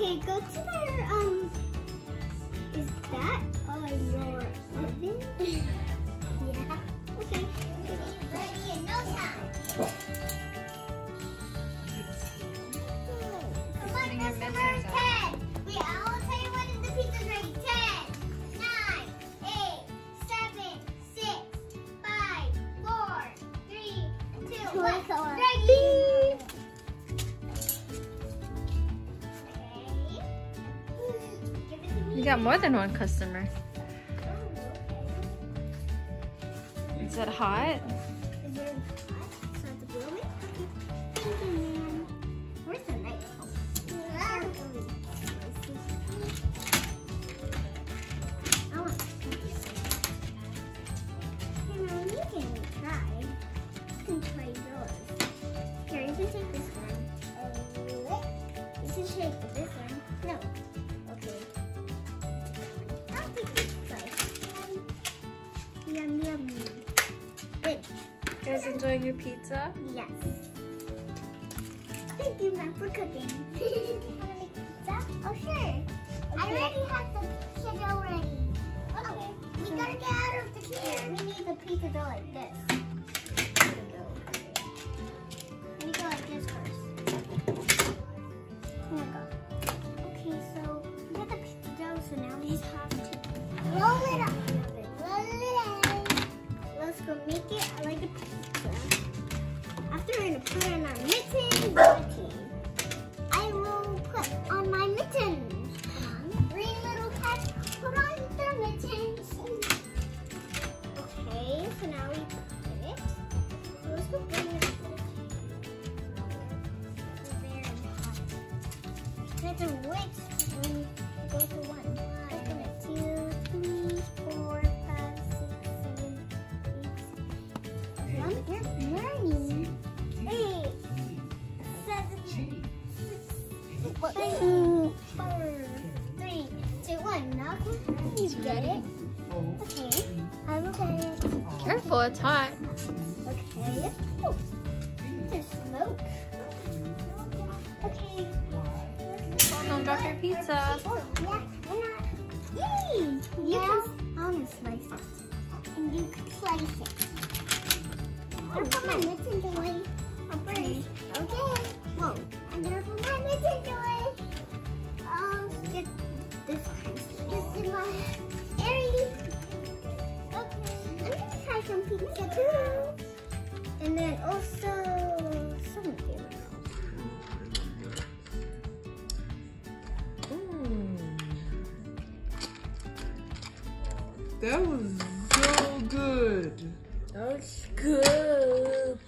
Okay, go to their, um, is that uh, your oven? You got more than one customer. Is it hot? Is it hot? So Yum, yum, yum. Good. You guys enjoying your pizza? Yes. Thank you, ma'am, for cooking. Pizza? Oh, sure. I already have the pizza dough ready. Okay. We gotta get out of the here. We need the pizza dough like this. That's a wait when you go to one. One, two, three, four, five, six, seven, eight. Mom, you're burning. Eight, seven, six, five, four, three, two, one. Now can you get it? Okay, I will get. Careful, it's hot. Okay. Oh, there's smoke. Okay. Oh, your pizza. Oh, yeah? Yay! You can, I'm gonna slice it. And you can slice it. I'll put my mittens away. I'll That was so good. That was good.